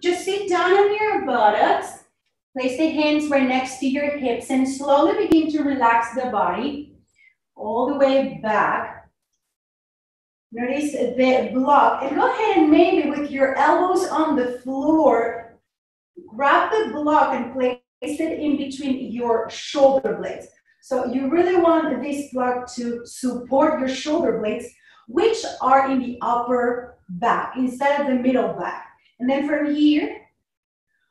just sit down on your buttocks. Place the hands right next to your hips and slowly begin to relax the body all the way back. Notice the block and go ahead and maybe with your elbows on the floor, grab the block and place it in between your shoulder blades. So you really want this block to support your shoulder blades, which are in the upper back instead of the middle back. And then from here,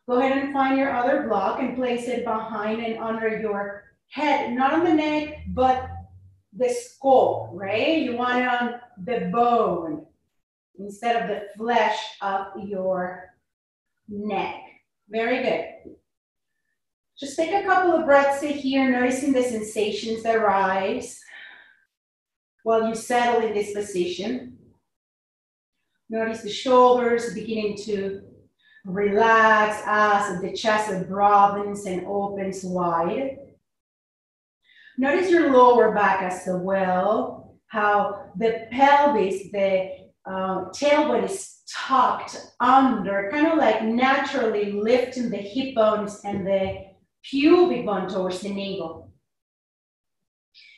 go ahead and find your other block and place it behind and under your head, not on the neck, but the skull, right? You want it on the bone instead of the flesh of your neck. Very good. Just take a couple of breaths here, noticing the sensations that rise while you settle in this position. Notice the shoulders beginning to relax as the chest broadens and opens wide. Notice your lower back as well, how the pelvis, the uh, tailbone is tucked under, kind of like naturally lifting the hip bones and the pubic bone towards the navel.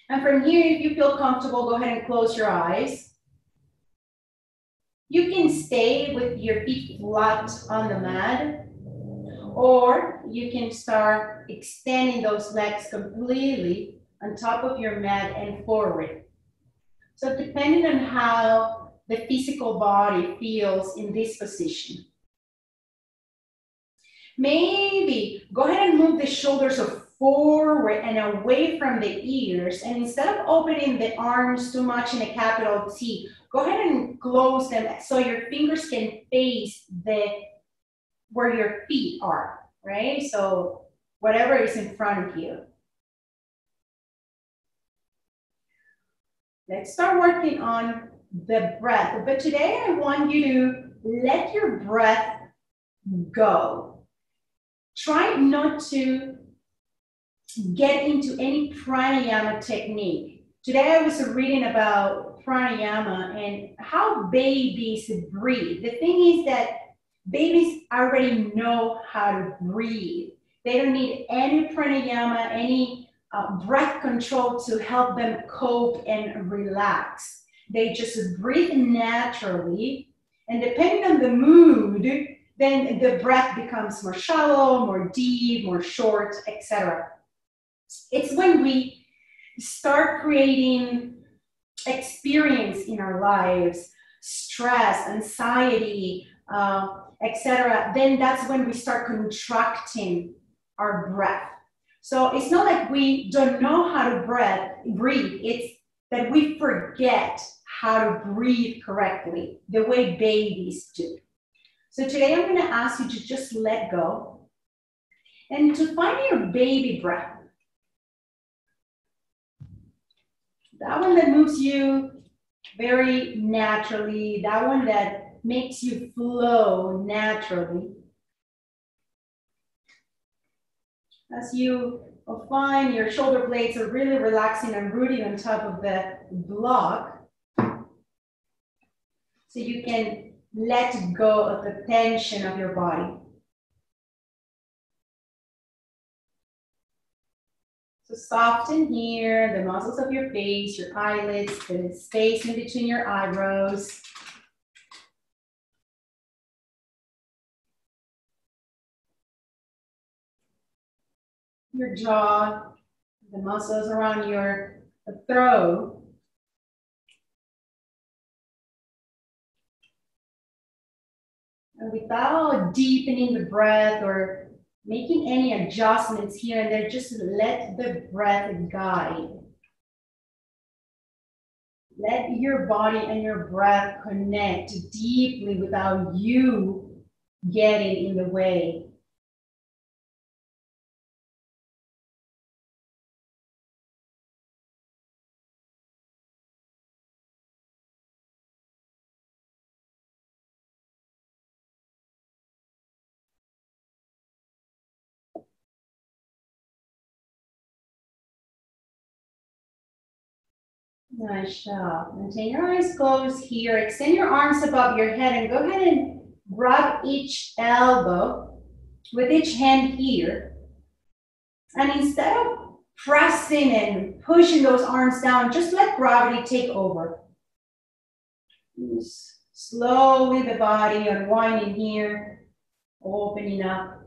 And from here, if you feel comfortable, go ahead and close your eyes. You can stay with your feet flat on the mat, or you can start extending those legs completely on top of your mat and forward. So depending on how the physical body feels in this position. Maybe go ahead and move the shoulders forward and away from the ears. And instead of opening the arms too much in a capital T, go ahead and close them so your fingers can face the where your feet are, right? So whatever is in front of you. Let's start working on the breath. But today I want you to let your breath go. Try not to get into any pranayama technique. Today I was reading about pranayama and how babies breathe. The thing is that babies already know how to breathe. They don't need any pranayama, any uh, breath control to help them cope and relax. They just breathe naturally, and depending on the mood, then the breath becomes more shallow, more deep, more short, etc. It's when we start creating experience in our lives, stress, anxiety, uh, etc. Then that's when we start contracting our breath. So it's not like we don't know how to breathe, breathe. It's that we forget how to breathe correctly, the way babies do. So today I'm going to ask you to just let go and to find your baby breath. That one that moves you very naturally, that one that makes you flow naturally. As you find your shoulder blades are really relaxing and rooting on top of the block. So you can let go of the tension of your body. So soften here, the muscles of your face, your eyelids, the space in between your eyebrows. your jaw, the muscles around your throat. And without deepening the breath or making any adjustments here and there, just let the breath guide. Let your body and your breath connect deeply without you getting in the way. Nice job. Maintain your eyes closed here. Extend your arms above your head and go ahead and rub each elbow with each hand here. And instead of pressing and pushing those arms down, just let gravity take over. Slowly the body unwinding here, opening up.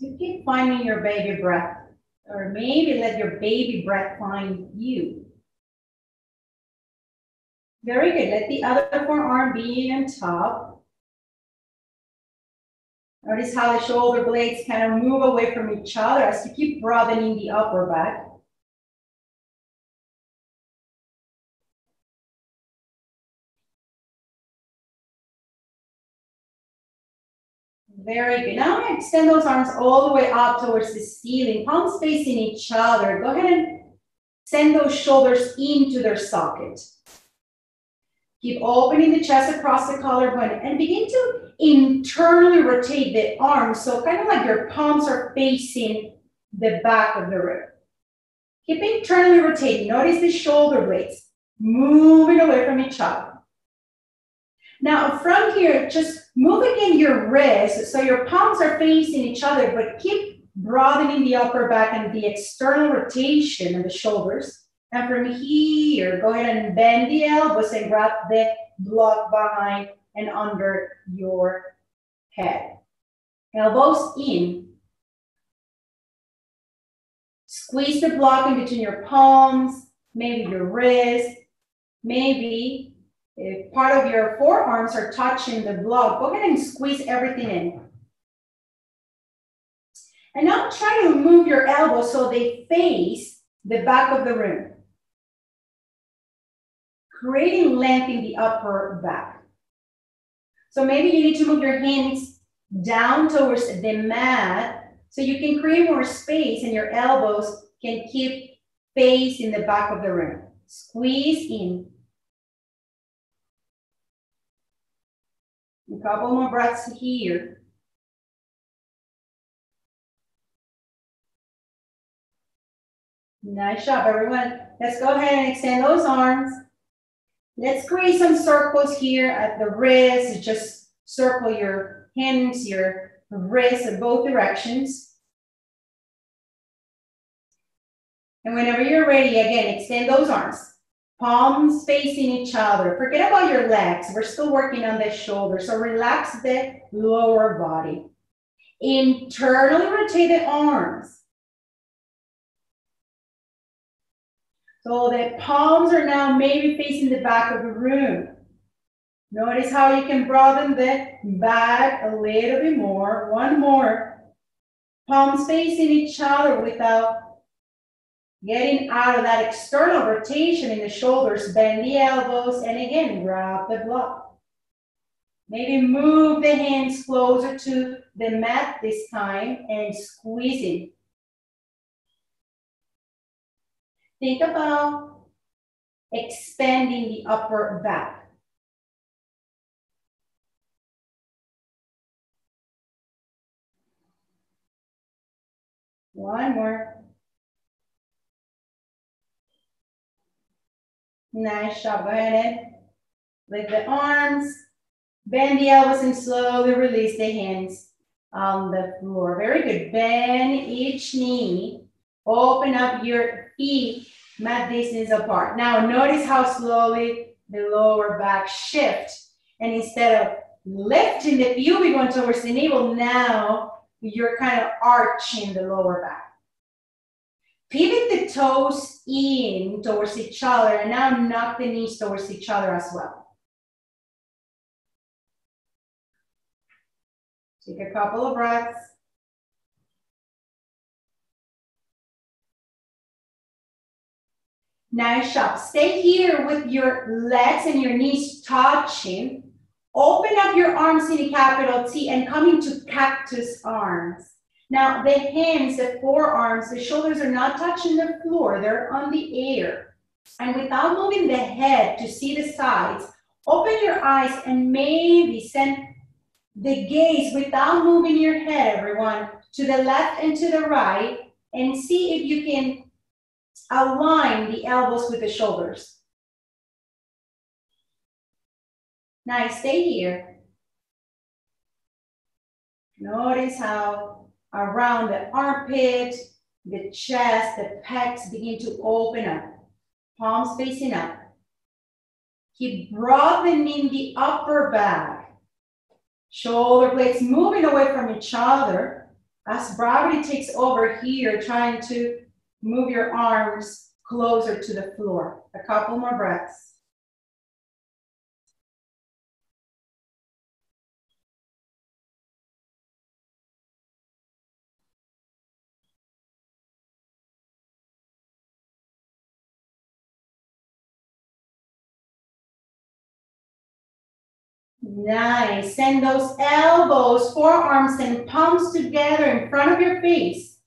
You keep finding your baby breath, or maybe let your baby breath find you. Very good. Let the other forearm be on top. Notice how the shoulder blades kind of move away from each other as you keep broadening the upper back. Very good. Now I'm going to extend those arms all the way up towards the ceiling, palms facing each other. Go ahead and send those shoulders into their socket. Keep opening the chest across the collarbone and begin to internally rotate the arms. So kind of like your palms are facing the back of the room. Keep internally rotating. Notice the shoulder blades moving away from each other. Now from here, just move again your wrist so your palms are facing each other, but keep broadening the upper back and the external rotation of the shoulders. And from here, go ahead and bend the elbows and grab the block behind and under your head. Elbows in. Squeeze the block in between your palms, maybe your wrist, maybe if part of your forearms are touching the block, go ahead and squeeze everything in. And now try to move your elbows so they face the back of the room creating length in the upper back. So maybe you need to move your hands down towards the mat so you can create more space and your elbows can keep face in the back of the room. Squeeze in. A couple more breaths here. Nice job, everyone. Let's go ahead and extend those arms. Let's create some circles here at the wrist. Just circle your hands, your wrists in both directions. And whenever you're ready, again, extend those arms. Palms facing each other. Forget about your legs. We're still working on the shoulder. So relax the lower body. Internally rotate the arms. So the palms are now maybe facing the back of the room. Notice how you can broaden the back a little bit more. One more. Palms facing each other without getting out of that external rotation in the shoulders. Bend the elbows and again, grab the block. Maybe move the hands closer to the mat this time and squeeze it. Think about expanding the upper back. One more. Nice job. Go ahead and lift the arms, bend the elbows, and slowly release the hands on the floor. Very good. Bend each knee. Open up your feet mat distance apart. Now notice how slowly the lower back shifts. And instead of lifting the pubic bone towards the navel, now you're kind of arching the lower back. Pivot the toes in towards each other and now knock the knees towards each other as well. Take a couple of breaths. Nice job. Stay here with your legs and your knees touching. Open up your arms in a capital T and come into cactus arms. Now, the hands, the forearms, the shoulders are not touching the floor, they're on the air. And without moving the head to see the sides, open your eyes and maybe send the gaze without moving your head, everyone, to the left and to the right, and see if you can align the elbows with the shoulders. Nice, stay here. Notice how around the armpit, the chest, the pecs begin to open up. Palms facing up. Keep broadening the upper back. Shoulder blades moving away from each other as gravity takes over here, trying to move your arms closer to the floor. A couple more breaths. Nice. Send those elbows, forearms, and palms together in front of your face.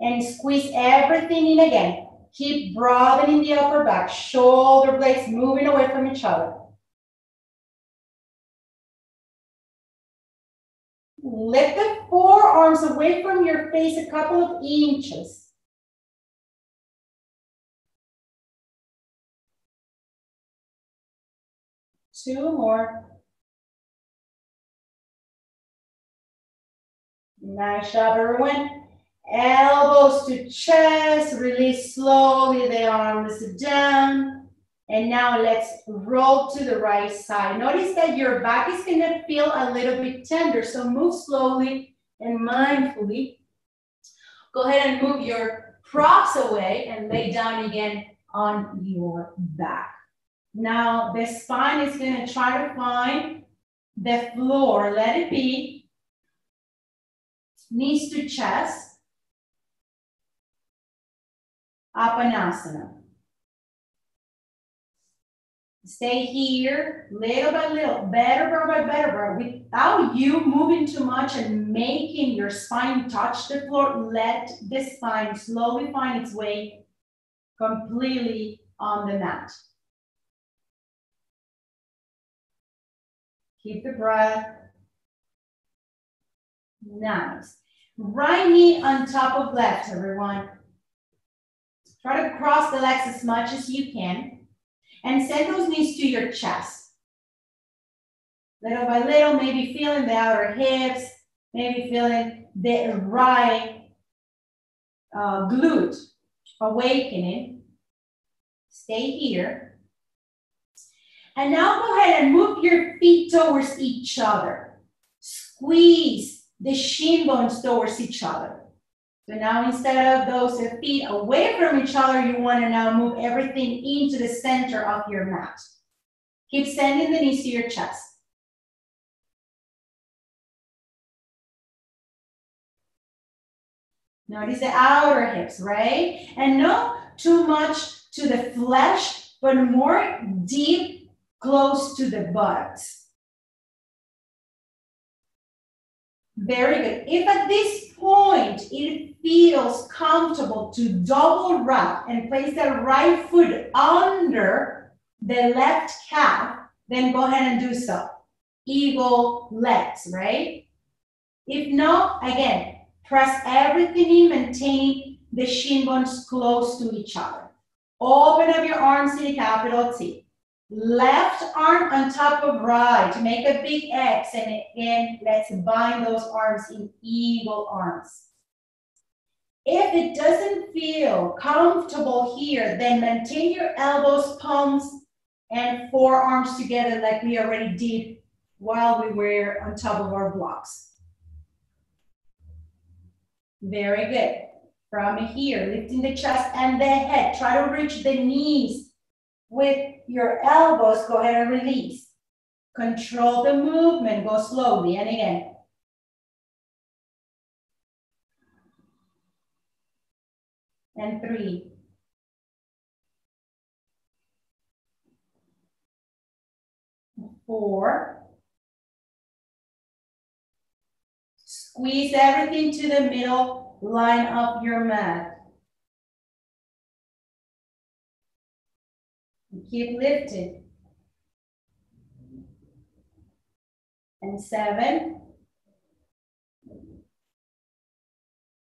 And squeeze everything in again. Keep broadening the upper back. Shoulder blades moving away from each other. Lift the forearms away from your face a couple of inches. Two more. Nice job, everyone. Elbows to chest, release slowly the arms down. And now let's roll to the right side. Notice that your back is gonna feel a little bit tender, so move slowly and mindfully. Go ahead and move your props away and lay down again on your back. Now the spine is going to try to find the floor. Let it be. Knees to chest. Apanasana. Stay here, little by little, better by better, without you moving too much and making your spine touch the floor. Let the spine slowly find its way completely on the mat. Keep the breath. Nice. Right knee on top of left, everyone. Try to cross the legs as much as you can. And send those knees to your chest. Little by little, maybe feeling the outer hips, maybe feeling the right uh, glute awakening. Stay here. And now go ahead and move your feet towards each other. Squeeze the shin bones towards each other. So now instead of those feet away from each other, you want to now move everything into the center of your mat. Keep sending the knees to your chest. Notice the outer hips, right? And not too much to the flesh, but more deep close to the buttocks. Very good. If at this point it feels comfortable to double wrap and place the right foot under the left calf, then go ahead and do so. Eagle legs, right? If not, again, press everything in, maintain the shin bones close to each other. Open up your arms in a capital T. Left arm on top of right. To make a big X. And again, let's bind those arms in eagle arms. If it doesn't feel comfortable here, then maintain your elbows, palms, and forearms together like we already did while we were on top of our blocks. Very good. From here, lifting the chest and the head. Try to reach the knees with your elbows, go ahead and release. Control the movement, go slowly, and again. And three. Four. Squeeze everything to the middle line of your mat. keep lifting. And seven.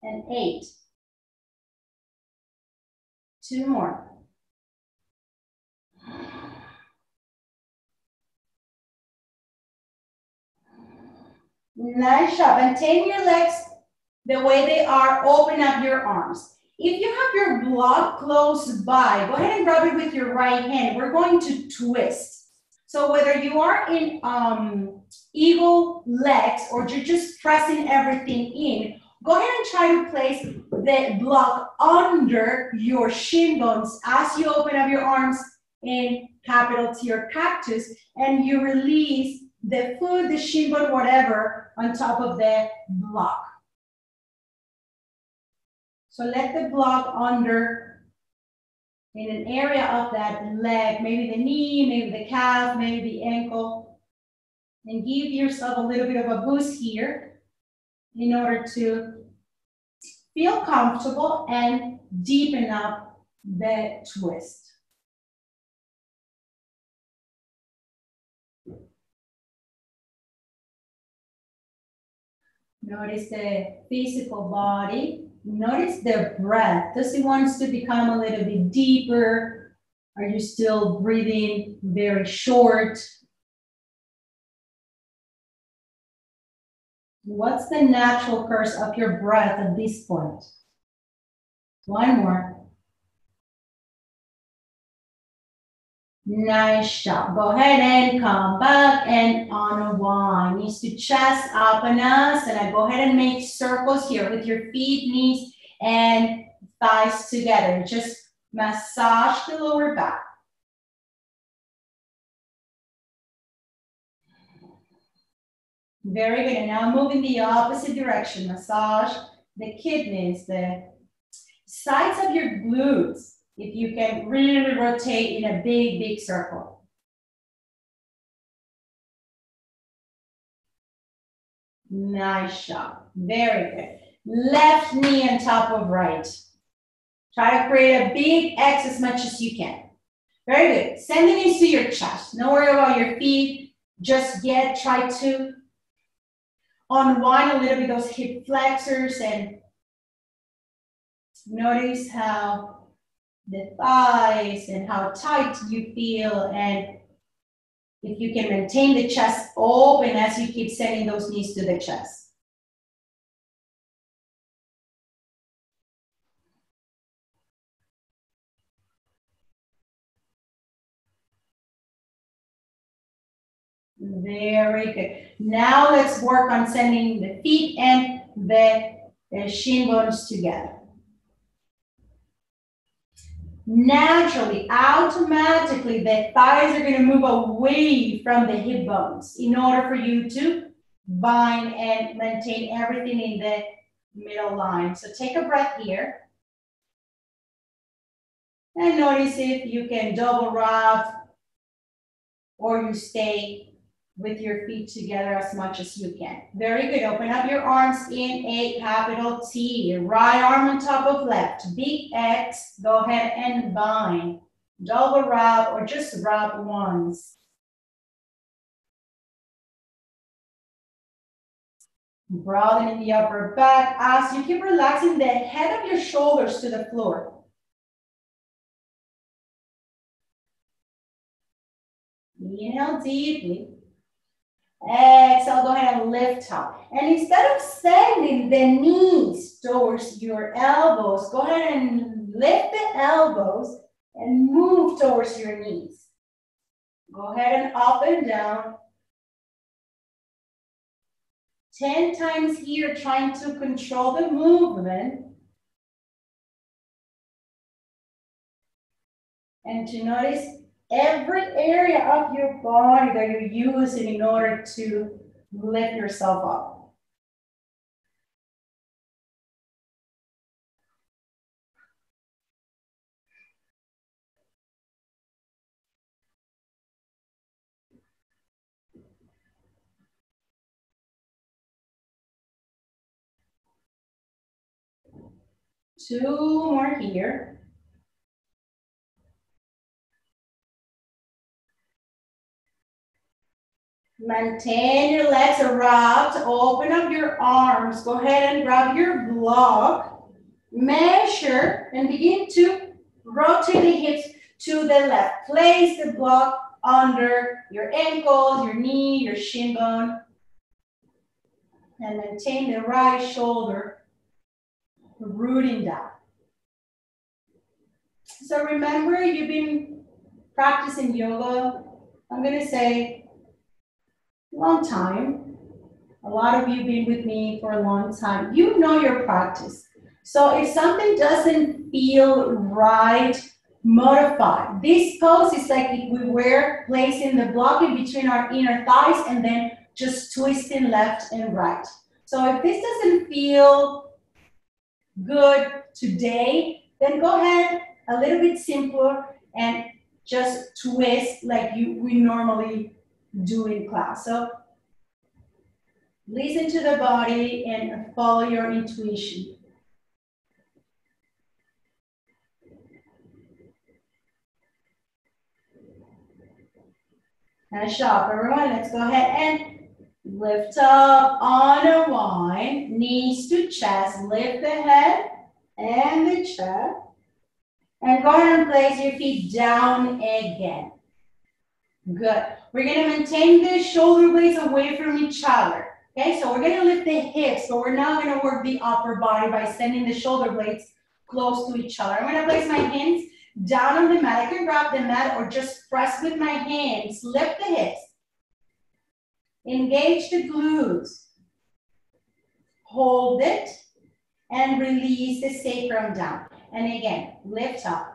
And eight. Two more. Nice job. And take your legs the way they are. Open up your arms. If you have your block close by, go ahead and rub it with your right hand. We're going to twist. So whether you are in um, eagle legs or you're just pressing everything in, go ahead and try to place the block under your shin bones as you open up your arms in capital T or cactus and you release the foot, the shin bone, whatever on top of the block. So let the block under in an area of that leg, maybe the knee, maybe the calf, maybe the ankle, and give yourself a little bit of a boost here in order to feel comfortable and deepen up the twist. Notice the physical body Notice the breath. Does it want to become a little bit deeper? Are you still breathing very short? What's the natural course of your breath at this point? One more. Nice job. Go ahead and come back and on one. Knees to chest. And us and I go ahead and make circles here with your feet, knees, and thighs together. Just massage the lower back. Very good. And now move in the opposite direction. Massage the kidneys, the sides of your glutes if you can really rotate in a big, big circle. Nice job. Very good. Left knee on top of right. Try to create a big X as much as you can. Very good. Send the knees to your chest. Don't worry about your feet. Just get, try to unwind a little bit those hip flexors and notice how the thighs and how tight you feel and if you can maintain the chest open as you keep sending those knees to the chest. Very good. Now let's work on sending the feet and the, the shin bones together naturally, automatically, the thighs are going to move away from the hip bones in order for you to bind and maintain everything in the middle line. So take a breath here. And notice if you can double wrap or you stay with your feet together as much as you can. Very good. Open up your arms in a capital T. Right arm on top of left. Big X. Go ahead and bind. Double wrap or just wrap once. Broadening the upper back as you keep relaxing the head of your shoulders to the floor. Inhale deeply. Exhale, go ahead and lift up. And instead of sending the knees towards your elbows, go ahead and lift the elbows and move towards your knees. Go ahead and up and down. 10 times here, trying to control the movement. And to notice every area of your body that you're using in order to lift yourself up. Two more here. Maintain your legs wrapped. Open up your arms. Go ahead and grab your block. Measure and begin to rotate the hips to the left. Place the block under your ankles, your knee, your shin bone. and maintain the right shoulder rooting down. So remember, you've been practicing yoga, I'm gonna say, long time. A lot of you been with me for a long time. You know your practice. So if something doesn't feel right, modify. This pose is like if we were placing the block in between our inner thighs and then just twisting left and right. So if this doesn't feel good today, then go ahead a little bit simpler and just twist like you we normally do in class. So listen to the body and follow your intuition. Nice job, everyone. Let's go ahead and lift up on a one, knees to chest. Lift the head and the chest. And go ahead and place your feet down again. Good. We're gonna maintain the shoulder blades away from each other. Okay, so we're gonna lift the hips, but we're now gonna work the upper body by sending the shoulder blades close to each other. I'm gonna place my hands down on the mat. I can grab the mat or just press with my hands. Lift the hips. Engage the glutes. Hold it and release the sacrum down. And again, lift up.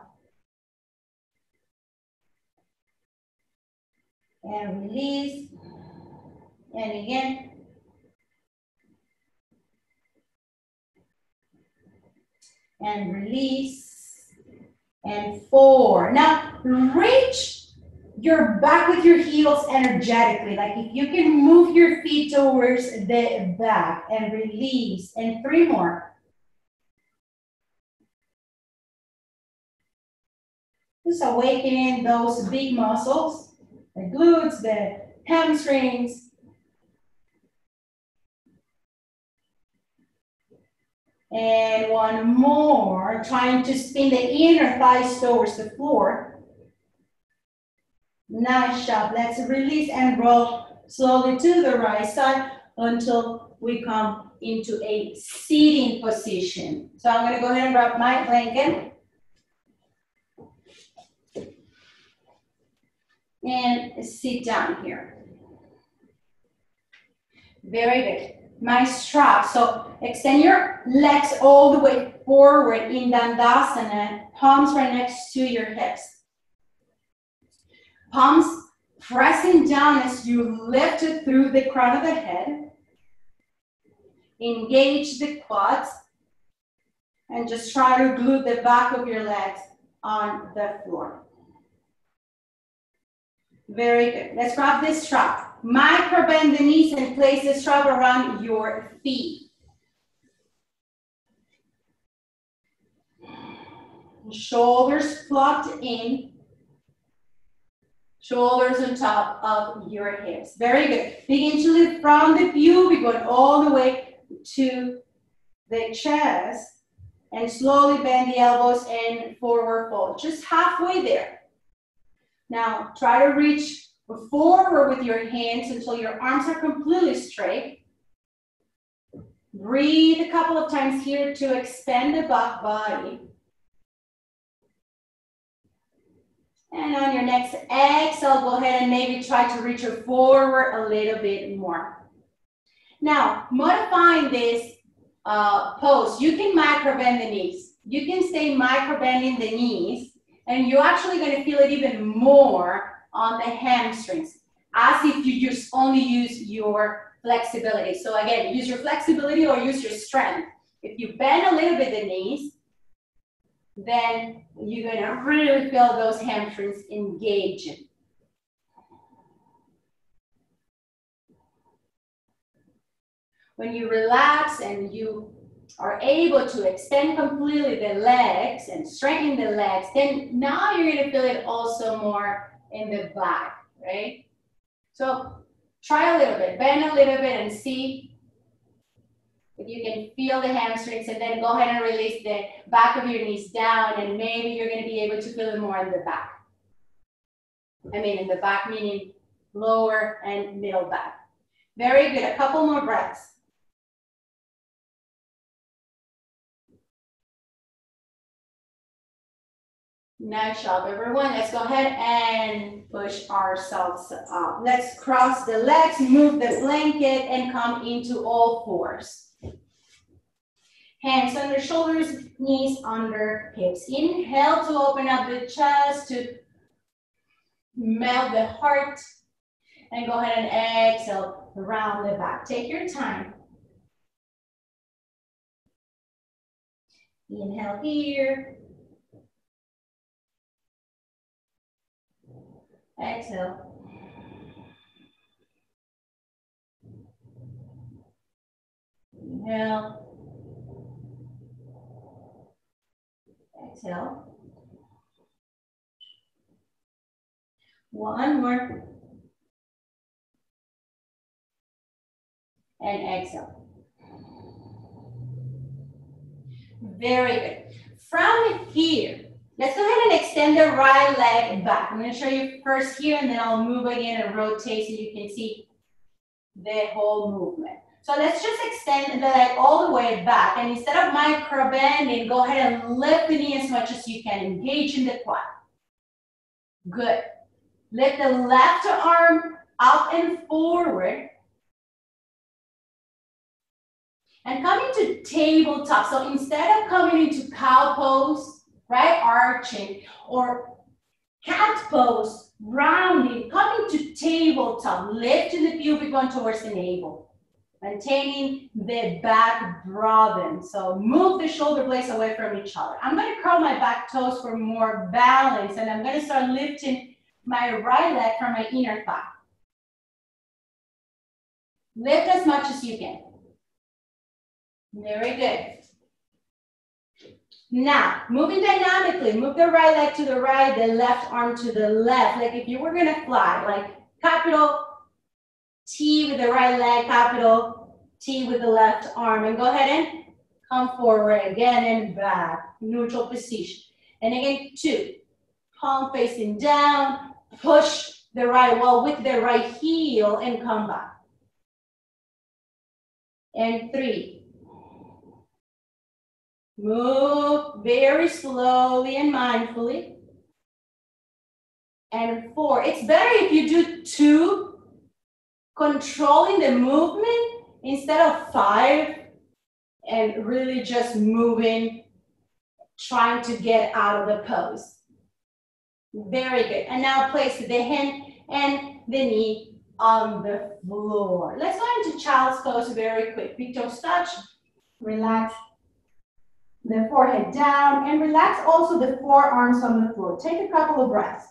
And release. And again. And release and four. Now reach your back with your heels energetically. Like if you can move your feet towards the back and release. And three more. Just awakening those big muscles, the glutes, the hamstrings, And one more, trying to spin the inner thighs towards the floor. Nice job. Let's release and roll slowly to the right side until we come into a seating position. So I'm gonna go ahead and wrap my blanket. And sit down here. Very good my strap. So extend your legs all the way forward in Dandasana, palms right next to your hips. Palms pressing down as you lift it through the crown of the head. Engage the quads and just try to glue the back of your legs on the floor. Very good. Let's grab this strap. Micro bend the knees and place the strap around your feet. Shoulders plucked in. Shoulders on top of your hips. Very good. Begin to lift from the pubic bone all the way to the chest. And slowly bend the elbows and forward fold. Just halfway there. Now try to reach forward with your hands until your arms are completely straight. Breathe a couple of times here to expand the back body. And on your next exhale, go ahead and maybe try to reach it forward a little bit more. Now, modifying this uh, pose, you can micro bend the knees. You can stay micro bending the knees, and you're actually going to feel it even more on the hamstrings as if you just only use your flexibility. So again, use your flexibility or use your strength. If you bend a little bit the knees, then you're gonna really feel those hamstrings engaging. When you relax and you are able to extend completely the legs and straighten the legs, then now you're gonna feel it also more in the back, right? So try a little bit, bend a little bit and see if you can feel the hamstrings and then go ahead and release the back of your knees down and maybe you're gonna be able to feel it more in the back. I mean in the back meaning lower and middle back. Very good, a couple more breaths. Nice job, everyone. Let's go ahead and push ourselves up. Let's cross the legs, move the blanket, and come into all fours. Hands under shoulders, knees under hips. Inhale to open up the chest, to melt the heart. And go ahead and exhale, round the back. Take your time. Inhale here. Exhale. Inhale. Exhale. One more. And exhale. Very good. From here, let's go ahead and extend the right leg back. I'm going to show you first here, and then I'll move again and rotate so you can see the whole movement. So let's just extend the leg all the way back. And instead of micro bending, go ahead and lift the knee as much as you can. Engage in the quad. Good. Lift the left arm up and forward. And coming to tabletop. So instead of coming into cow pose, right, arching, or cat pose, rounding, coming to tabletop, lifting the pubic bone towards the navel. Maintaining the back broaden. So move the shoulder blades away from each other. I'm gonna curl my back toes for more balance and I'm gonna start lifting my right leg from my inner thigh. Lift as much as you can. Very good. Now, moving dynamically, move the right leg to the right, the left arm to the left. Like if you were gonna fly, like capital T with the right leg, capital T with the left arm. And go ahead and come forward again and back, neutral position. And again, two, palm facing down, push the right wall with the right heel and come back. And three, move very slowly and mindfully. And four, it's better if you do two controlling the movement instead of five and really just moving, trying to get out of the pose. Very good. And now place the hand and the knee on the floor. Let's go into child's pose very quick. Big toes touch, relax the forehead down, and relax also the forearms on the floor. Take a couple of breaths.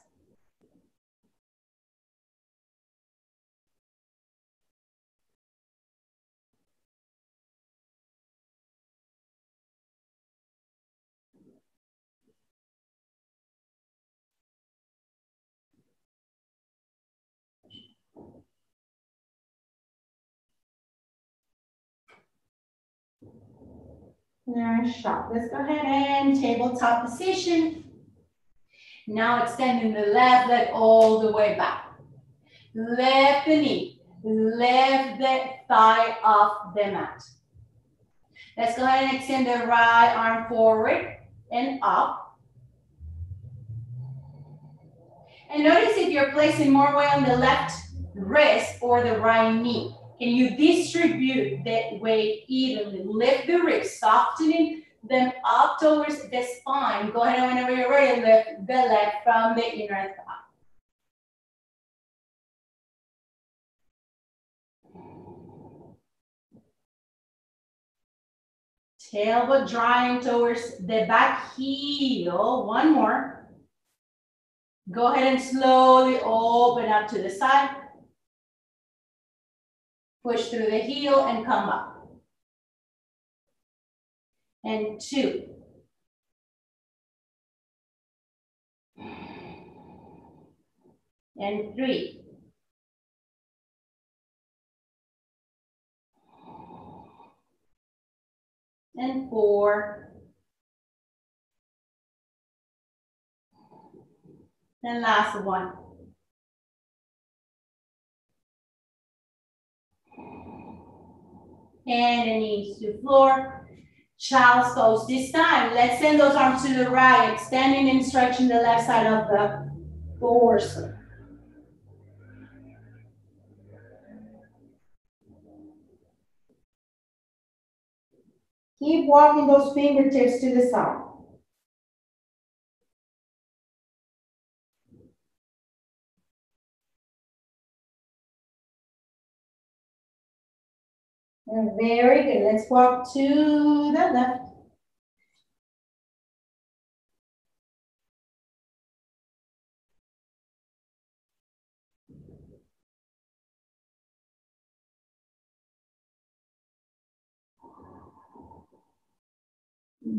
Nice shot. Let's go ahead and tabletop position. Now extending the left leg all the way back. Lift the knee. Lift the thigh off the mat. Let's go ahead and extend the right arm forward and up. And notice if you're placing more weight on the left wrist or the right knee. Can you distribute that weight evenly? Lift the ribs, softening them up towards the spine. Go ahead and whenever you're ready, lift the leg from the inner thigh. Tailbone drawing towards the back heel. One more. Go ahead and slowly open up to the side. Push through the heel and come up. And two. And three. And four. And last one. And the knees to floor. child's pose. This time, let's send those arms to the right, extending and stretching the left side of the torso. Keep walking those fingertips to the side. Very good. Let's walk to the left.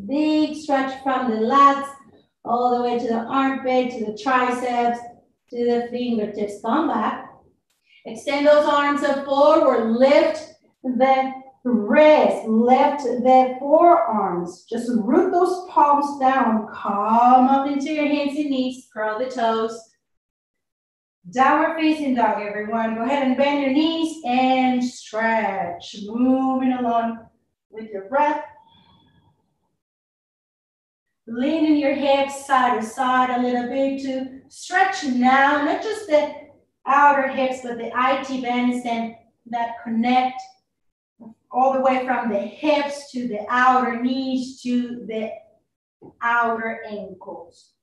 Big stretch from the lats all the way to the armpit, to the triceps, to the fingertips. Come back. Extend those arms up forward. Lift the wrist. Lift the forearms. Just root those palms down. Come up into your hands and knees. Curl the toes. Downward facing dog, everyone. Go ahead and bend your knees and stretch. Moving along with your breath. Leaning your hips side to side a little bit to stretch now, not just the outer hips, but the IT bands and that connect all the way from the hips to the outer knees to the outer ankles.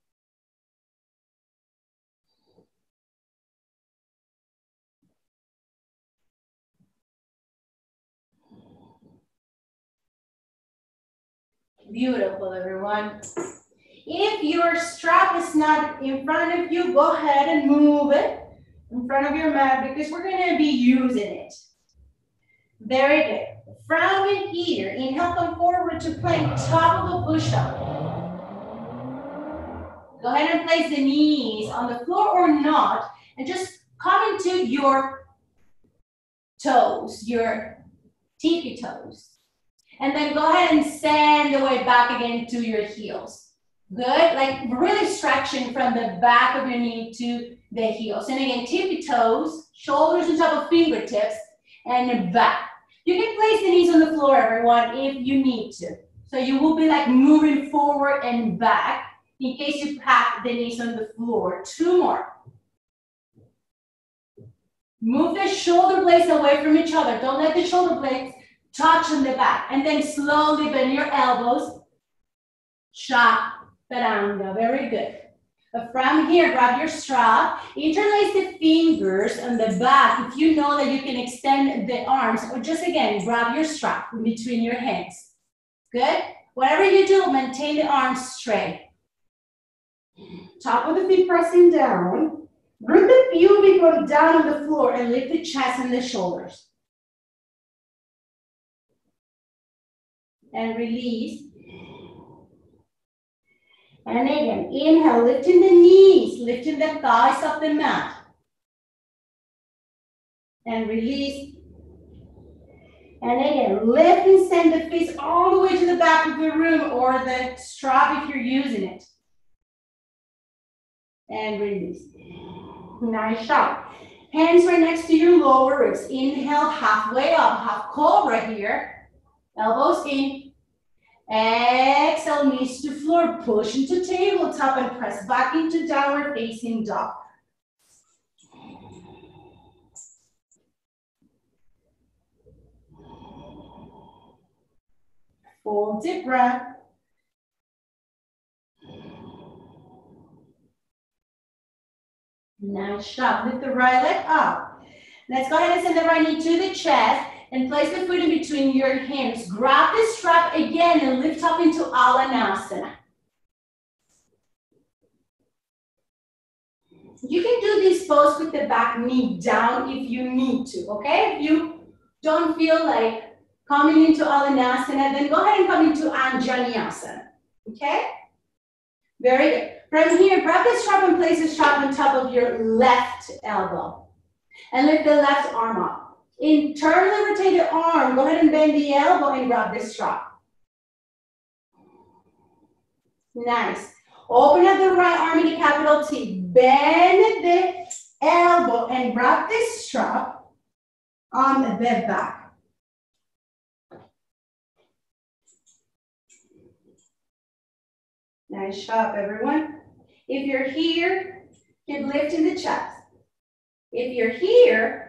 Beautiful, everyone. If your strap is not in front of you, go ahead and move it in front of your mat because we're gonna be using it. Very good. From here, inhale, come forward to plank, top of a push-up. Go ahead and place the knees on the floor or not, and just come into your toes, your tippy toes. And then go ahead and send the weight back again to your heels. Good, like really stretching from the back of your knee to the heels. And again, tippy toes, shoulders on top of fingertips, and back. You can place the knees on the floor, everyone, if you need to. So you will be like moving forward and back in case you have the knees on the floor. Two more. Move the shoulder blades away from each other. Don't let the shoulder blades touch in the back. And then slowly bend your elbows. Chaturanga. Very good. But from here, grab your strap, interlace the fingers on the back. If you know that you can extend the arms, or just again, grab your strap between your hands. Good? Whatever you do, maintain the arms straight. Top of the feet pressing down. Root the pubic bone down on the floor and lift the chest and the shoulders. And release. And again, inhale, lifting the knees, lifting the thighs off the mat. And release. And again, lift and send the face all the way to the back of the room or the strap if you're using it. And release. Nice shot. Hands right next to your lower ribs. Inhale, halfway up, half cobra here. Elbows in, Exhale, knees to floor, push into tabletop and press back into downward facing dog. Full deep breath. Nice job. Lift the right leg up. Let's go ahead and send the right knee to the chest and place the foot in between your hands. Grab the strap again and lift up into Alanasana. You can do this pose with the back knee down if you need to, okay? If you don't feel like coming into Alanasana, then go ahead and come into Anjaneyasana, okay? Very good. From here, grab the strap and place the strap on top of your left elbow. And lift the left arm up. Internally rotate the arm. Go ahead and bend the elbow and grab the strap. Nice. Open up the right arm in a capital T. Bend the elbow and grab the strap on the back. Nice job, everyone. If you're here, keep lifting the chest. If you're here,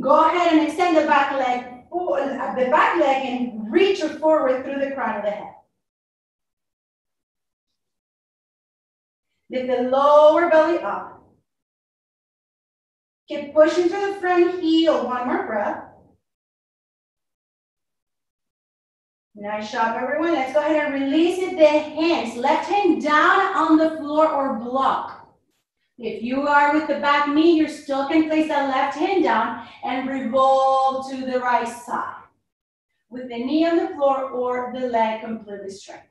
go ahead and extend the back leg, uh, the back leg and reach it forward through the crown of the head. Lift the lower belly up. Keep pushing through the front heel, one more breath. Nice job, everyone. Let's go ahead and release the hands. Left hand down on the floor or block. If you are with the back knee, you still can place that left hand down and revolve to the right side. With the knee on the floor or the leg completely straight.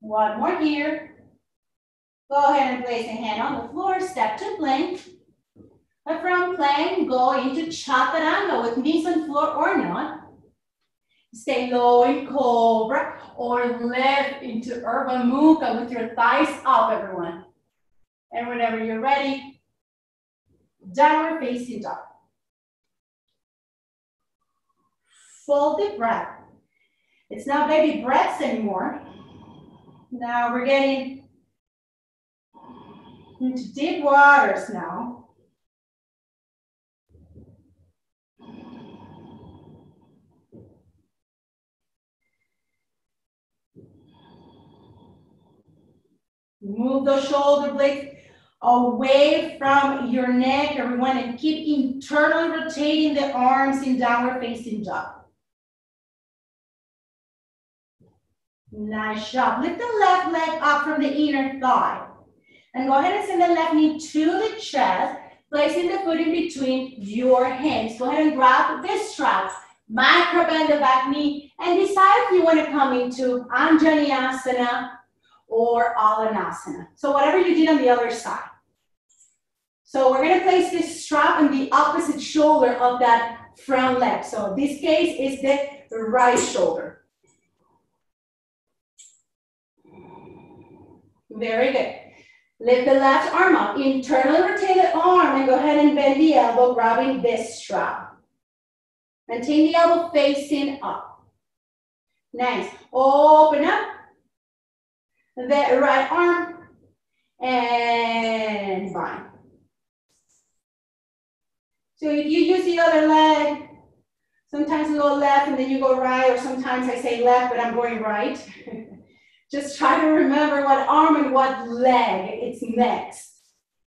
One more here. Go ahead and place a hand on the floor, step to plank. And from plank, go into chaturanga with knees on floor or not. Stay low in cobra or lift into Urdhva Mukha with your thighs up, everyone. And whenever you're ready, downward facing dog. Full deep breath. It's not baby breaths anymore. Now we're getting into deep waters now. Move the shoulder blades away from your neck, everyone, and keep internally rotating the arms in downward facing dog. Nice job. Lift the left leg up from the inner thigh. And go ahead and send the left knee to the chest, placing the foot in between your hands. Go ahead and grab the straps, micro bend the back knee, and decide if you want to come into Anjaneyasana or Alanasana. So whatever you did on the other side. So we're going to place this strap on the opposite shoulder of that front leg. So this case is the right shoulder. Very good. Lift the left arm up. Internally rotate the arm and go ahead and bend the elbow, grabbing this strap. Maintain the elbow facing up. Nice. Open up. The right arm and bind. So if you use the other leg, sometimes you go left and then you go right, or sometimes I say left, but I'm going right. Just try to remember what arm and what leg it's next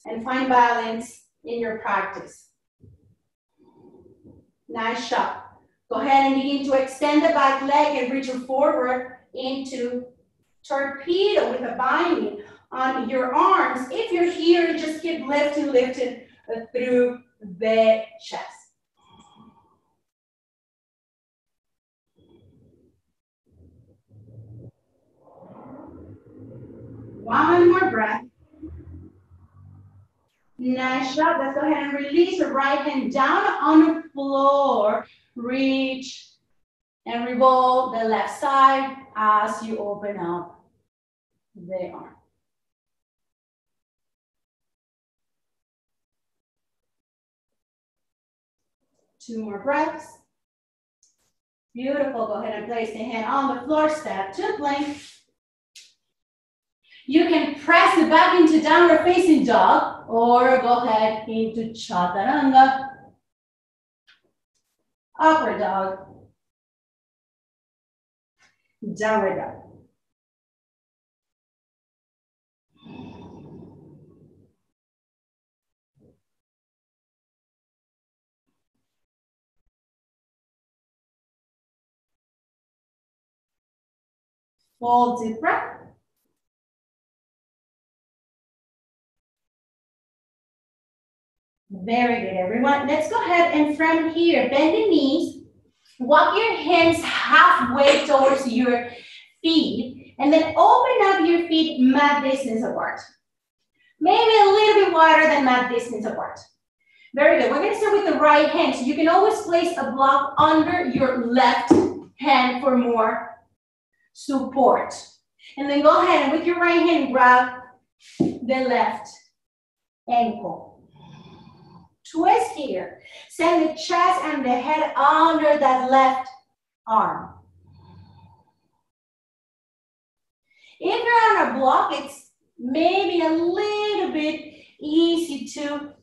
and find balance in your practice. Nice shot. Go ahead and begin to extend the back leg and reach forward into torpedo with a binding on your arms. If you're here, just keep lifting, lifting uh, through the chest. One more breath. Nice job. Let's go ahead and release the right hand down on the floor. Reach and revolve the left side as you open up the are. Two more breaths. Beautiful. Go ahead and place the hand on the floor. Step to plank. You can press it back into downward facing dog or go ahead into chaturanga. Upward dog. Downward dog. Full deep breath. Very good, everyone. Let's go ahead and from here, bend the knees, walk your hands halfway towards your feet, and then open up your feet mat distance apart. Maybe a little bit wider than mat distance apart. Very good. We're going to start with the right hand. So you can always place a block under your left hand for more support. And then go ahead and with your right hand, grab the left ankle twist here. Send the chest and the head under that left arm. If you're on a block, it's maybe a little bit easy to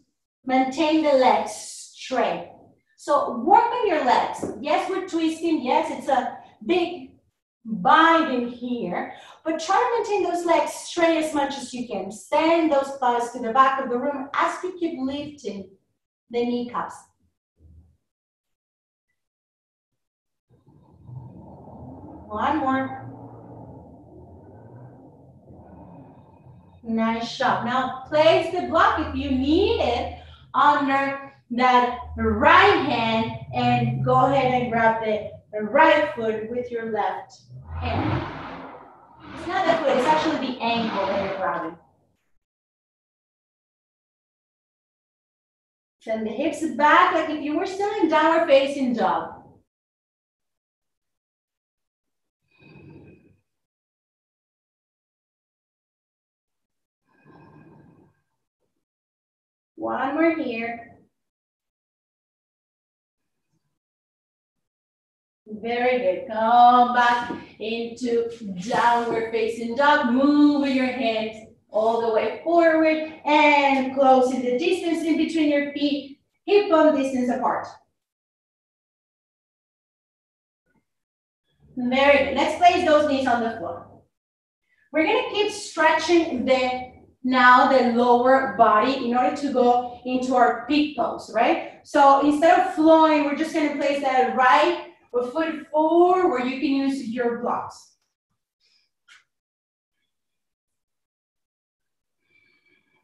maintain the legs straight. So work on your legs. Yes, we're twisting. Yes, it's a big bind in here, but try to maintain those legs straight as much as you can. Send those thighs to the back of the room as you keep lifting the kneecaps. One more. Nice job. Now place the block if you need it under that right hand and go ahead and grab the right foot with your left It's not the foot, it's actually the ankle that you're grabbing. Send the hips back like if you were still in downward facing dog. One more here. Very good. Come back into downward facing dog. Moving your hands all the way forward and closing the distance in between your feet, hip bone distance apart. Very good. Let's place those knees on the floor. We're gonna keep stretching the now the lower body in order to go into our peak pose, right? So instead of flowing, we're just gonna place that right foot forward where you can use your blocks.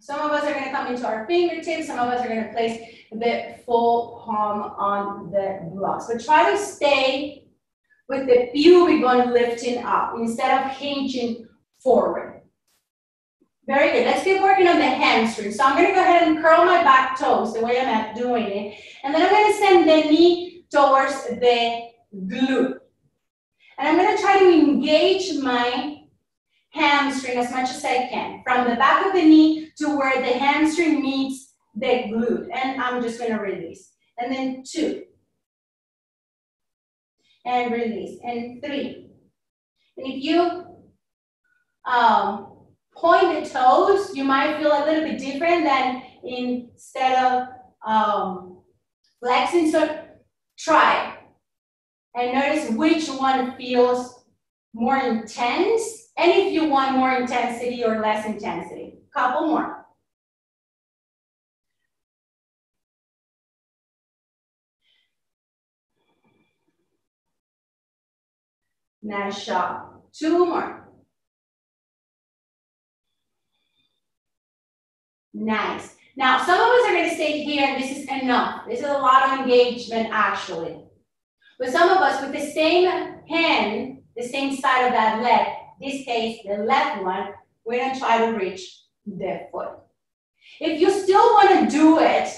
Some of us are gonna come into our fingertips, some of us are gonna place the full palm on the blocks. But try to stay with the pubic bone lifting up instead of hinging forward. Very good. Let's keep working on the hamstring. So I'm going to go ahead and curl my back toes the way I'm doing it. And then I'm going to send the knee towards the glute. And I'm going to try to engage my hamstring as much as I can. From the back of the knee to where the hamstring meets the glute. And I'm just going to release. And then two. And release. And three. And if you um, pointed toes, you might feel a little bit different than instead of um, flexing. So try and notice which one feels more intense and if you want more intensity or less intensity. Couple more. Nice job. Two more. Nice. Now, some of us are going to stay here and this is enough. This is a lot of engagement actually. But some of us with the same hand, the same side of that leg, this case, the left one, we're to try to reach the foot. If you still want to do it,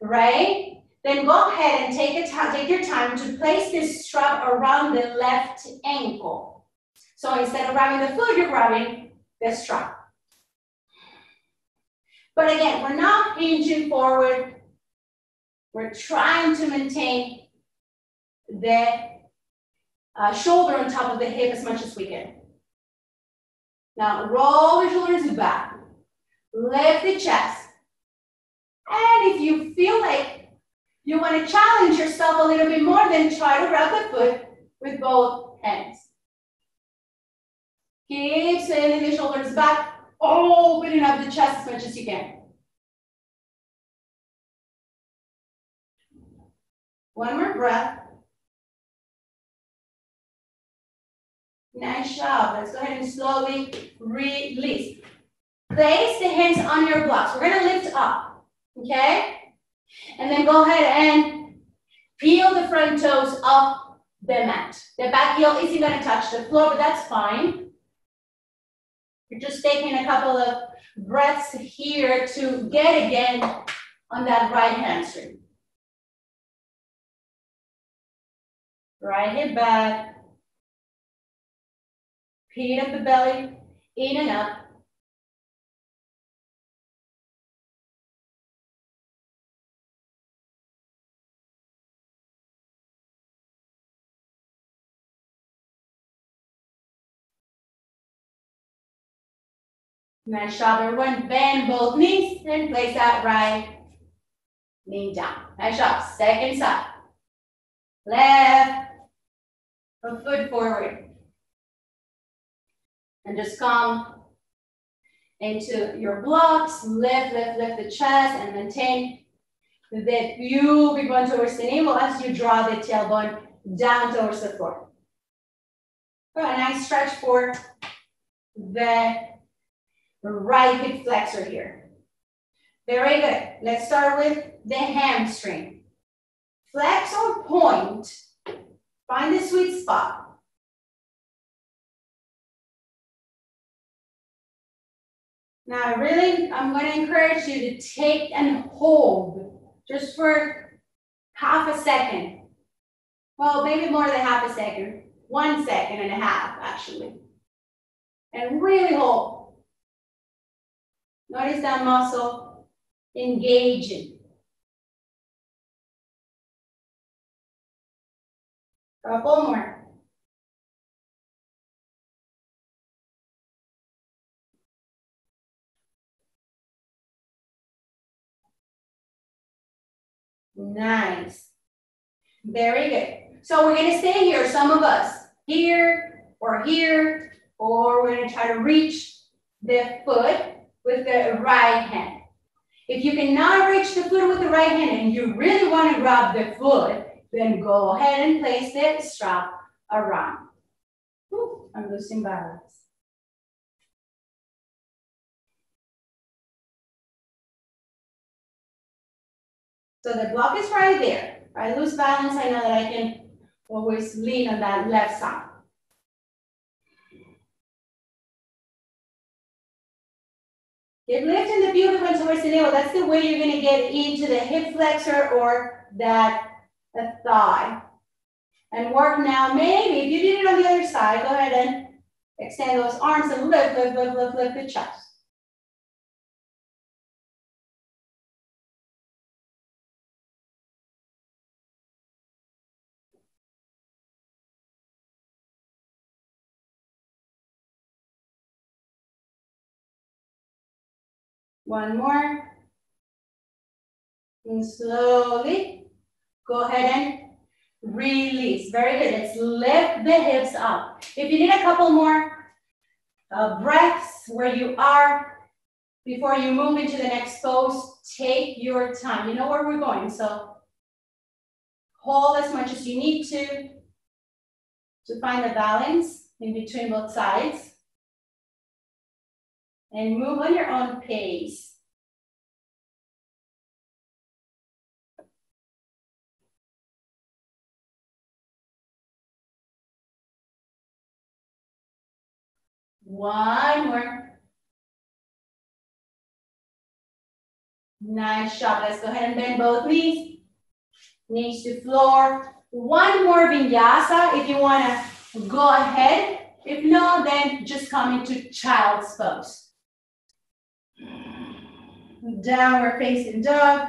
right, then go ahead and take, a take your time to place this strap around the left ankle. So instead of grabbing the foot, you're grabbing the strap. But again, we're not hinging forward. We're trying to maintain the uh, shoulder on top of the hip as much as we can. Now roll the shoulders back. Lift the chest. And if you feel like you want to challenge yourself a little bit more, then try to grab the foot with both hands. Keep sending the shoulders back opening up the chest as much as you can. One more breath. Nice job. Let's go ahead and slowly release. Place the hands on your blocks. We're going to lift up, okay? And then go ahead and peel the front toes off the mat. The back heel isn't going to touch the floor, but that's fine. You're just taking a couple of breaths here to get again on that right hamstring. Right hip back. Peeing at the belly, in and up. Nice other one, bend both knees and place that right knee down. Nice job. second side. Left, a foot forward. And just come into your blocks. Lift, lift, lift the chest and maintain that pubic bone towards the navel as you draw the tailbone down towards the floor. A nice stretch for the right hip flexor here. Very good. Let's start with the hamstring. Flex or point. Find the sweet spot. Now, really, I'm going to encourage you to take and hold just for half a second. Well, maybe more than half a second. One second and a half, actually. And really hold. Notice that muscle engaging. Couple more. Nice. Very good. So we're gonna stay here, some of us, here or here, or we're gonna try to reach the foot with the right hand. If you cannot reach the foot with the right hand and you really wanna grab the foot, then go ahead and place the strap around. Ooh, I'm losing balance. So the block is right there. If I lose balance, I know that I can always lean on that left side. Keep lifting the beautiful towards the navel. That's the way you're gonna get into the hip flexor or that thigh. And work now, maybe if you did it on the other side, go ahead and extend those arms and lift, lift, lift, lift, lift the chest. One more. And slowly go ahead and release. Very good. Let's lift the hips up. If you need a couple more uh, breaths where you are before you move into the next pose, take your time. You know where we're going, so hold as much as you need to to find the balance in between both sides and move on your own pace. One more. Nice job. Let's go ahead and bend both knees. Knees to floor. One more vinyasa if you want to go ahead. If not, then just come into child's pose downward facing dog,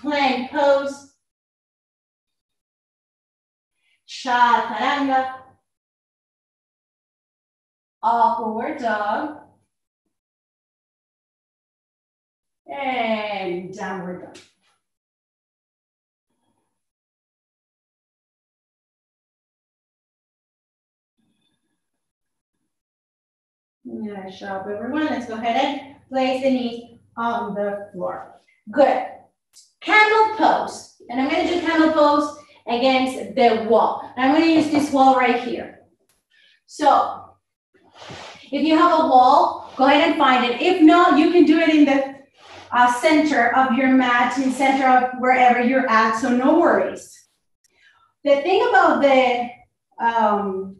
plank pose, chaturanga, upward dog, and downward dog. Nice job, everyone. Let's go ahead and place the knees on the floor. Good. Camel pose. And I'm going to do camel pose against the wall. And I'm going to use this wall right here. So if you have a wall, go ahead and find it. If not, you can do it in the uh, center of your mat, in center of wherever you're at, so no worries. The thing about the um,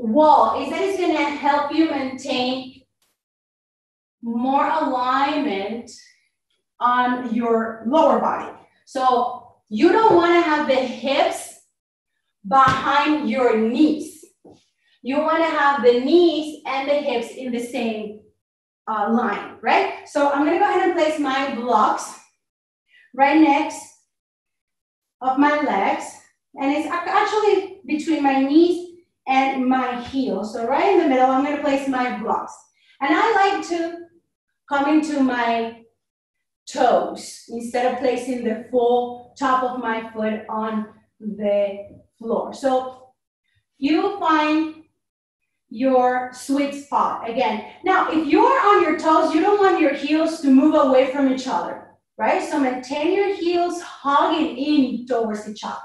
wall is that it's going to help you maintain more alignment on your lower body. So you don't want to have the hips behind your knees. You want to have the knees and the hips in the same uh, line, right? So I'm going to go ahead and place my blocks right next of my legs. And it's actually between my knees and my heel. So right in the middle, I'm gonna place my blocks. And I like to come into my toes instead of placing the full top of my foot on the floor. So you find your sweet spot again. Now, if you're on your toes, you don't want your heels to move away from each other, right? So maintain your heels hugging in towards each other,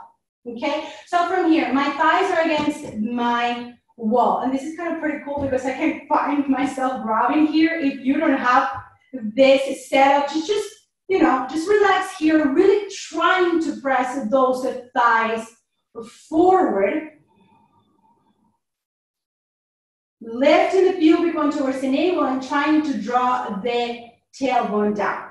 okay? So from here, my thighs are against my wall. And this is kind of pretty cool because I can find myself grabbing here. If you don't have this setup, just, just you know, just relax here, really trying to press those thighs forward. Lifting the pubic bone towards the navel and trying to draw the tailbone down.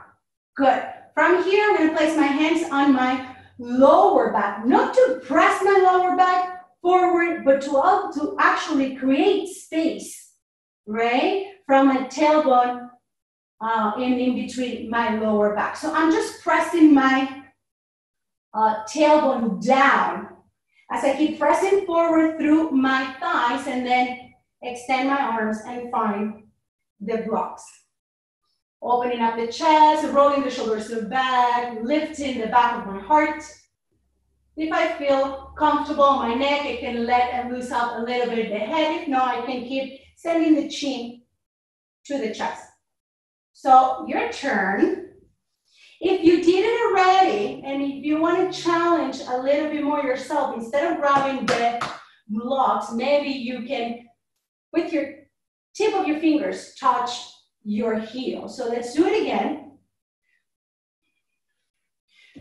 Good. From here, I'm gonna place my hands on my lower back, not to press my lower back forward, but to, to actually create space, right? From my tailbone uh, in, in between my lower back. So I'm just pressing my uh, tailbone down as I keep pressing forward through my thighs and then extend my arms and find the blocks. Opening up the chest, rolling the shoulders to the back, lifting the back of my heart. If I feel comfortable on my neck, I can let and loose up a little bit the head. If not, I can keep sending the chin to the chest. So your turn. If you did it already, and if you want to challenge a little bit more yourself, instead of grabbing the blocks, maybe you can, with your tip of your fingers, touch your heel. So let's do it again.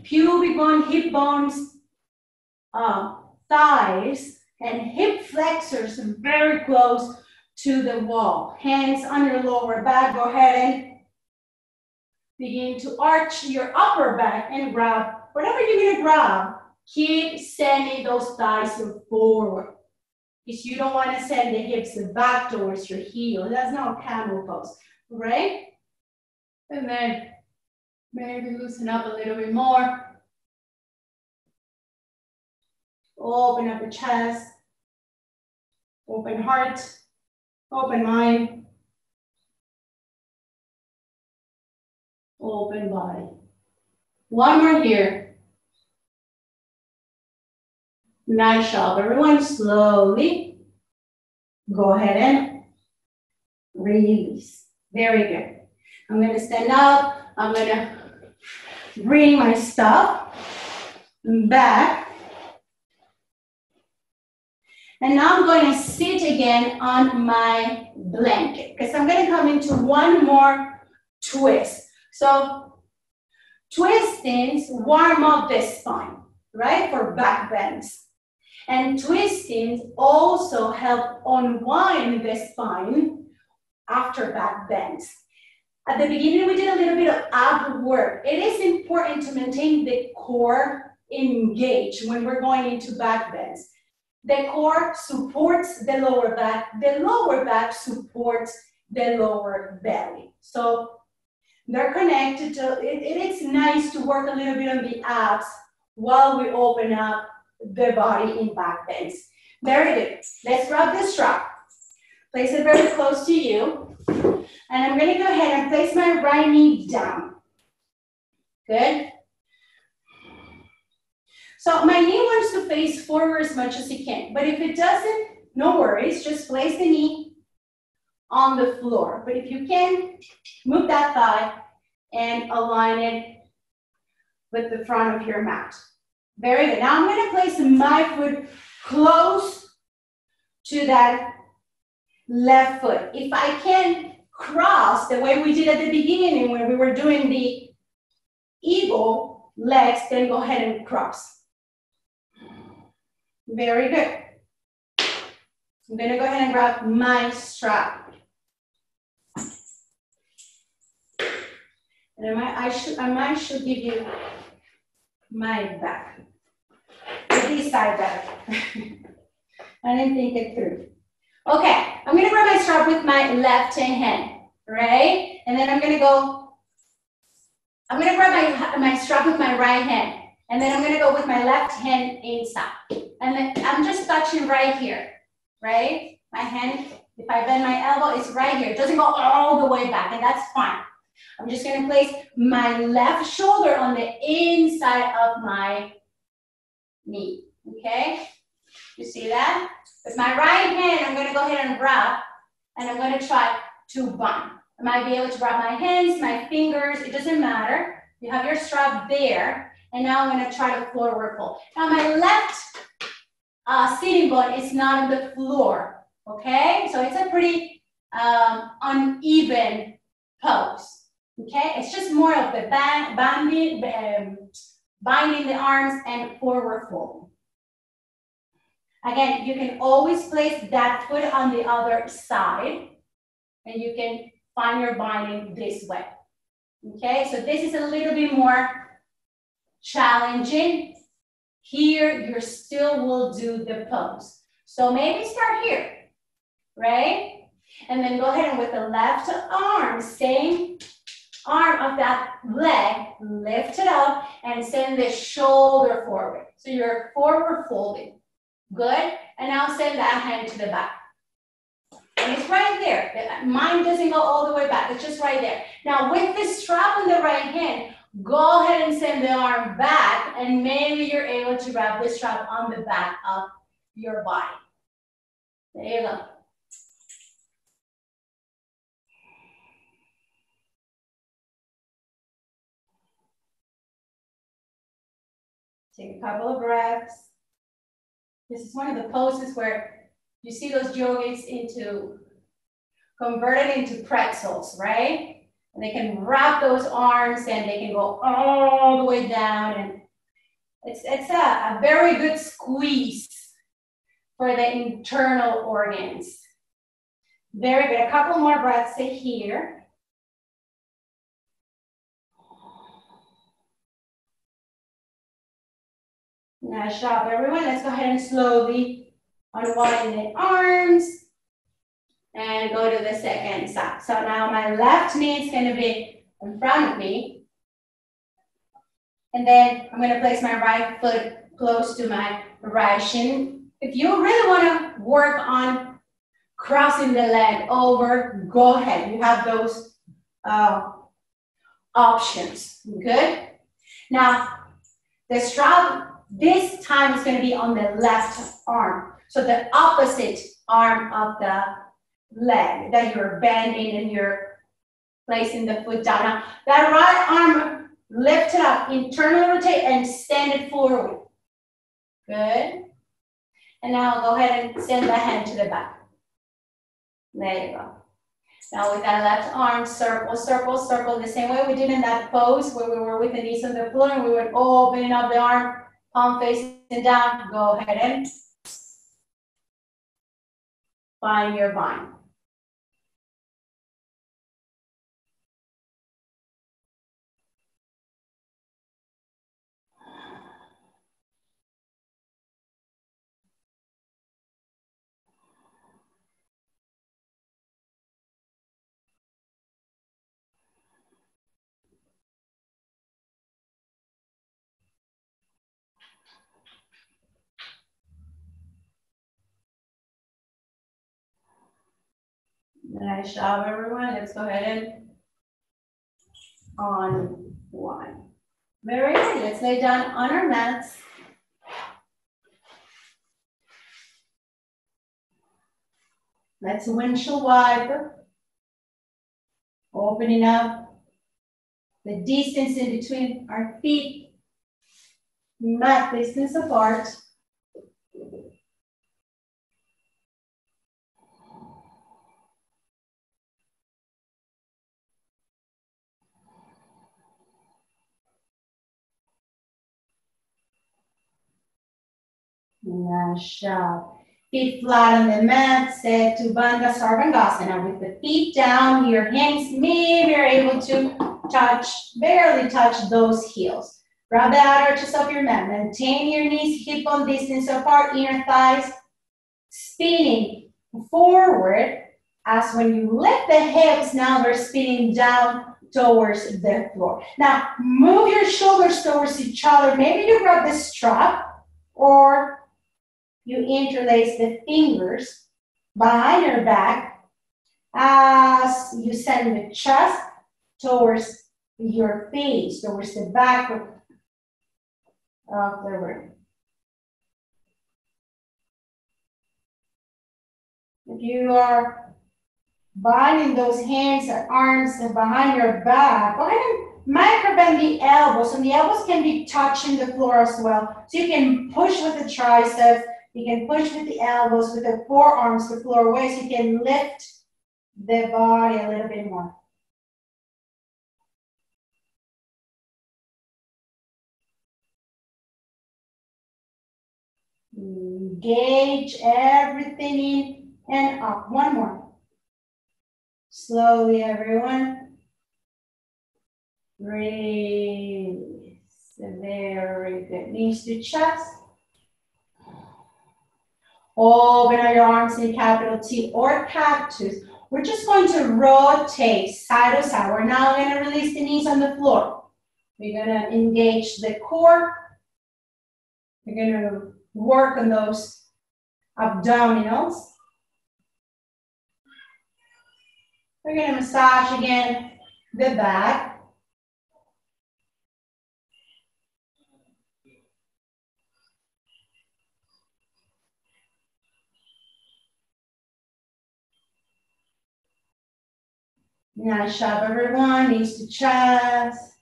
Pubic bone, hip bones, uh, thighs, and hip flexors very close to the wall. Hands on your lower back. Go ahead and Begin to arch your upper back and grab whatever you're gonna grab. Keep sending those thighs forward. Because you don't wanna send the hips back towards your heel. That's not a camel pose, right? And then maybe loosen up a little bit more. Open up the chest. Open heart. Open mind. open body. One more here. Nice job. Everyone slowly go ahead and release. Very good. I'm gonna stand up. I'm gonna bring my stuff back. And now I'm going to sit again on my blanket because I'm going to come into one more twist. So twistings warm up the spine, right, for back bends. And twistings also help unwind the spine after back bends. At the beginning, we did a little bit of ab work. It is important to maintain the core engaged when we're going into back bends. The core supports the lower back. The lower back supports the lower belly. So they're connected to, it, it is nice to work a little bit on the abs while we open up the body in back bends. Very good. Let's grab this strap. Place it very close to you. And I'm gonna go ahead and place my right knee down. Good. So my knee wants to face forward as much as it can, but if it doesn't, no worries, just place the knee on the floor. But if you can, move that thigh and align it with the front of your mat. Very good. Now I'm going to place my foot close to that left foot. If I can cross the way we did at the beginning when we were doing the eagle legs, then go ahead and cross. Very good. I'm gonna go ahead and grab my strap. And I might, I should, I might should give you my back. This side back. I didn't think it through. Okay, I'm gonna grab my strap with my left hand, right? And then I'm gonna go, I'm gonna grab my, my strap with my right hand. And then I'm gonna go with my left hand inside. And then I'm just touching right here, right? My hand, if I bend my elbow, it's right here. It doesn't go all the way back, and that's fine. I'm just gonna place my left shoulder on the inside of my knee, okay? You see that? With my right hand, I'm gonna go ahead and wrap, and I'm gonna try to bump. I might be able to wrap my hands, my fingers, it doesn't matter. You have your strap there, and now I'm gonna try to forward fold. Now my left uh, sitting bone is not on the floor, okay? So it's a pretty um, uneven pose, okay? It's just more of the band, banding, um, binding the arms and forward fold. Again, you can always place that foot on the other side and you can find your binding this way. Okay, so this is a little bit more challenging. Here, you still will do the pose. So maybe start here, right? And then go ahead and with the left arm, same arm of that leg, lift it up and send the shoulder forward. So you're forward folding. Good. And now send that hand to the back. And it's right there. Mine doesn't go all the way back. It's just right there. Now with this strap on the right hand, go ahead and send the arm back and maybe you're able to wrap the strap on the back of your body. There you go. Take a couple of breaths. This is one of the poses where you see those yogis into, converted into pretzels, right? And they can wrap those arms and they can go all the way down. And it's, it's a, a very good squeeze for the internal organs. Very good. A couple more breaths here. Nice job, everyone. Let's go ahead and slowly unwind the arms and go to the second side. So now my left knee is going to be in front of me. And then I'm going to place my right foot close to my right shin. If you really want to work on crossing the leg over, go ahead. You have those uh, options. Good? Now, the strap this time is going to be on the left arm. So the opposite arm of the leg that you're bending and you're placing the foot down. Now, that right arm, lift it up, internally rotate and stand it forward. Good. And now go ahead and send the hand to the back. There you go. Now with that left arm, circle, circle, circle, the same way we did in that pose where we were with the knees on the floor and we were opening up the arm palm facing down, go ahead and find your vine. Nice job, everyone. Let's go ahead and on one. Very good. Let's lay down on our mats. Let's windshield wiper. Opening up the distance in between our feet, mat distance apart. Job. Feet flat on the mat, Setu Bandha Sarvangasana with the feet down, your hands maybe are able to touch, barely touch those heels. Grab the outer edges of your mat. Maintain your knees hip bone distance apart, inner thighs spinning forward as when you lift the hips, now they're spinning down towards the floor. Now, move your shoulders towards each other. Maybe you grab the strap or you interlace the fingers behind your back as you send the chest towards your face, towards the back of, of the room. If you are binding those hands and arms behind your back, go ahead and micro bend the elbows, and the elbows can be touching the floor as well. So you can push with the triceps, you can push with the elbows, with the forearms the floor away, so you can lift the body a little bit more. Engage everything in and up. One more. Slowly, everyone. Breathe. Very good. Knees to chest. Open up your arms in capital T or cactus. We're just going to rotate side to side. We're now going to release the knees on the floor. We're going to engage the core. We're going to work on those abdominals. We're going to massage again the back. Nice job, everyone. Knees to chest.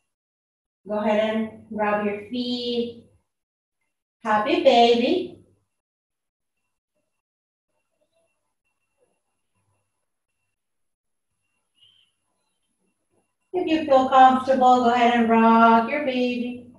Go ahead and grab your feet. Happy baby. If you feel comfortable, go ahead and rock your baby.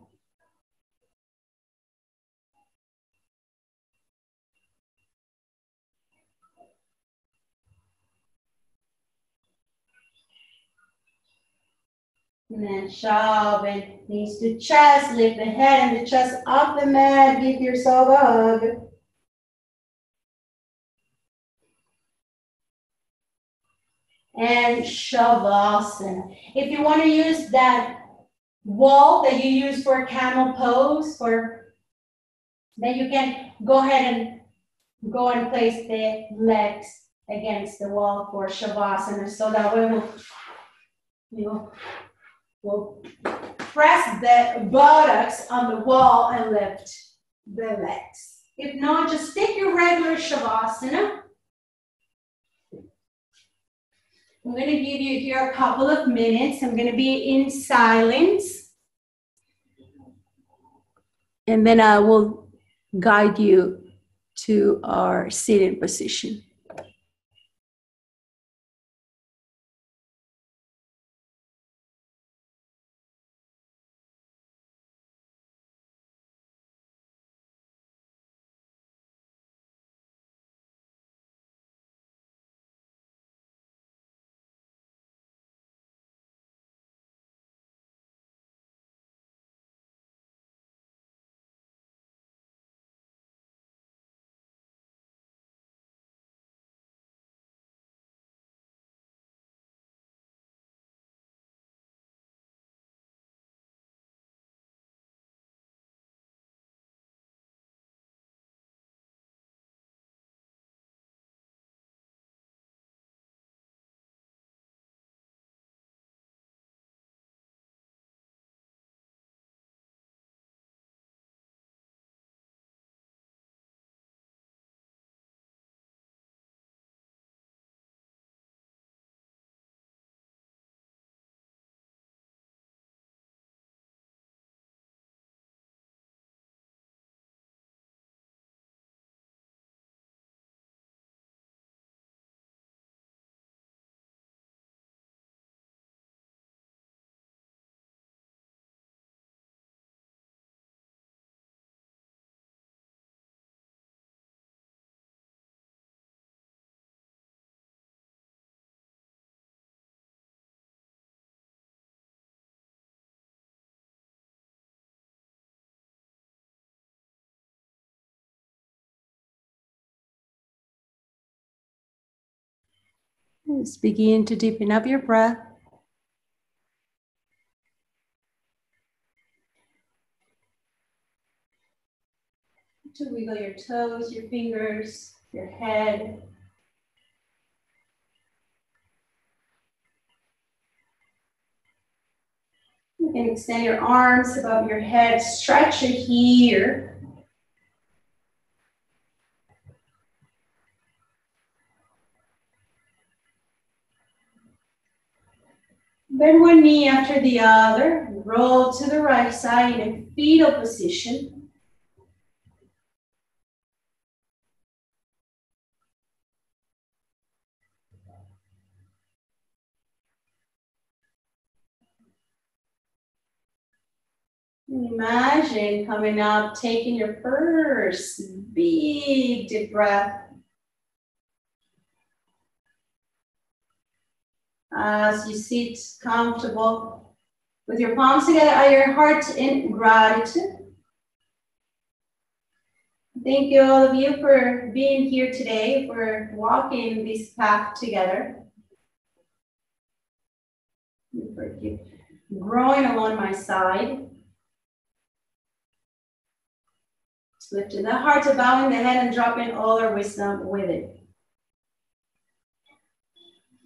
And then shove and knees to chest, lift the head and the chest off the mat, give yourself a hug. And Shavasana. If you want to use that wall that you use for camel pose, for then you can go ahead and go and place the legs against the wall for Shavasana. So that way we'll, you know, We'll press the buttocks on the wall and lift the legs. If not, just take your regular Shavasana. I'm going to give you here a couple of minutes. I'm going to be in silence. And then I will guide you to our sitting position. Just begin to deepen up your breath. To wiggle your toes, your fingers, your head. You can extend your arms above your head, stretch it here. Bend one knee after the other, roll to the right side in a fetal position. Imagine coming up, taking your first big deep breath. As you sit comfortable with your palms together at your heart in gratitude. Thank you all of you for being here today, for walking this path together. For growing along my side. Lifting the heart bowing the head and dropping all our wisdom with it.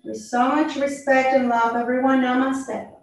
With so much respect and love, everyone, namaste.